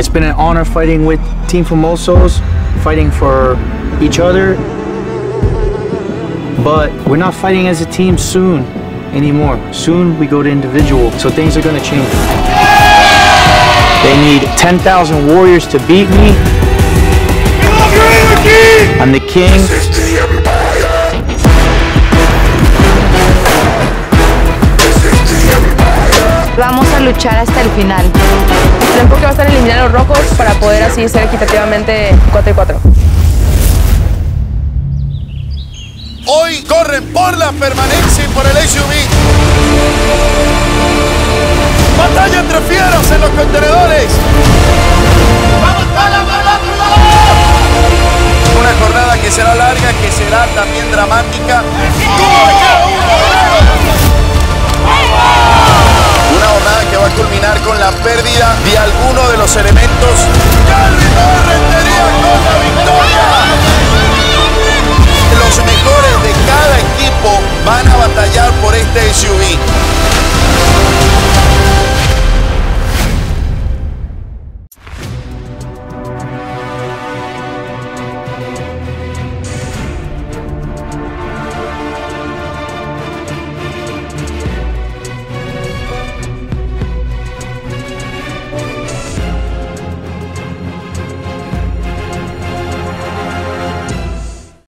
It's been an honor fighting with Team Famosos, fighting for each other. But we're not fighting as a team soon anymore. Soon we go to individual, so things are gonna change. They need 10,000 warriors to beat me. I'm the king. Vamos luchar hasta el final. El enfoque va a estar en eliminar a los rojos para poder así ser equitativamente 4 y 4. Hoy corren por la permanencia y por el SUV. Batalla entre fieros en los contenedores. de alguno de los elementos.